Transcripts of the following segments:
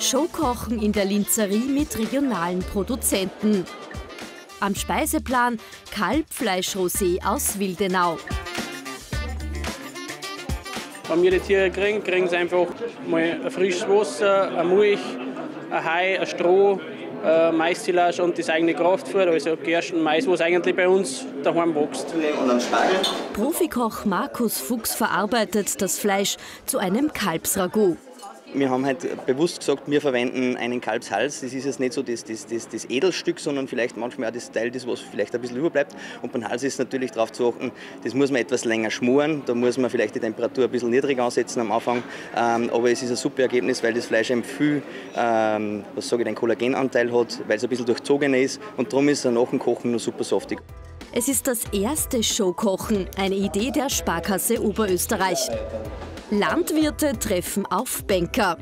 Showkochen in der Linzerie mit regionalen Produzenten. Am Speiseplan Kalbfleisch-Rosé aus Wildenau. Wenn wir die Tiere kriegen, kriegen sie einfach mal ein frisches Wasser, eine Milch, ein Hai, ein Stroh, äh, Maissilage und das eigene Kraftfutter, also Gersten, Mais, was eigentlich bei uns daheim wächst. Profikoch Markus Fuchs verarbeitet das Fleisch zu einem Kalbsragout. Wir haben halt bewusst gesagt, wir verwenden einen Kalbshals. Das ist jetzt nicht so das, das, das, das Edelstück, sondern vielleicht manchmal auch das Teil, das was vielleicht ein bisschen überbleibt. Und beim Hals ist natürlich darauf zu achten, das muss man etwas länger schmoren. Da muss man vielleicht die Temperatur ein bisschen niedrig ansetzen am Anfang. Ähm, aber es ist ein super Ergebnis, weil das Fleisch eben viel, ähm, was sage ich, den Kollagenanteil hat, weil es ein bisschen durchzogener ist. Und darum ist es nach dem Kochen noch super saftig. Es ist das erste Showkochen, eine Idee der Sparkasse Oberösterreich. Landwirte treffen auf Banker.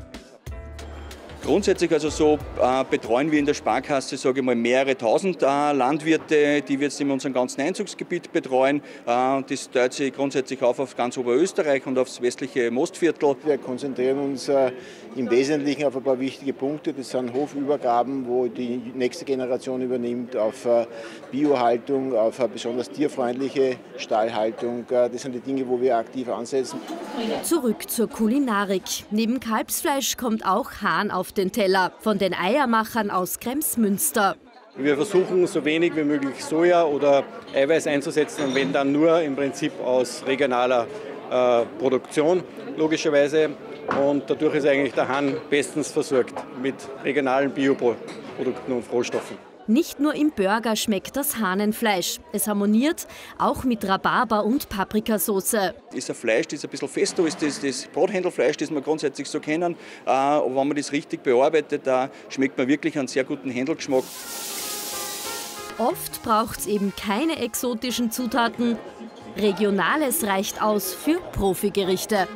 Grundsätzlich also so äh, betreuen wir in der Sparkasse, sage ich mal, mehrere tausend äh, Landwirte, die wir jetzt in unserem ganzen Einzugsgebiet betreuen. Äh, das teilt sich grundsätzlich auf auf ganz Oberösterreich und aufs westliche Mostviertel. Wir konzentrieren uns äh, im Wesentlichen auf ein paar wichtige Punkte. Das sind Hofübergaben, wo die nächste Generation übernimmt, auf äh, Biohaltung, auf eine besonders tierfreundliche Stallhaltung. Äh, das sind die Dinge, wo wir aktiv ansetzen. Zurück zur Kulinarik. Neben Kalbsfleisch kommt auch Hahn auf den Teller von den Eiermachern aus Kremsmünster. Wir versuchen so wenig wie möglich Soja oder Eiweiß einzusetzen und wenn dann nur im Prinzip aus regionaler äh, Produktion logischerweise. Und dadurch ist eigentlich der Hahn bestens versorgt mit regionalen Bioprodukten und Rohstoffen. Nicht nur im Burger schmeckt das Hahnenfleisch. Es harmoniert auch mit Rhabarber und Paprikasauce. Das ist ein Fleisch, das ein bisschen fester ist, das, das Brathändelfleisch, das wir grundsätzlich so kennen. Äh, aber wenn man das richtig bearbeitet, da schmeckt man wirklich einen sehr guten Händelgeschmack. Oft braucht es eben keine exotischen Zutaten. Regionales reicht aus für Profigerichte.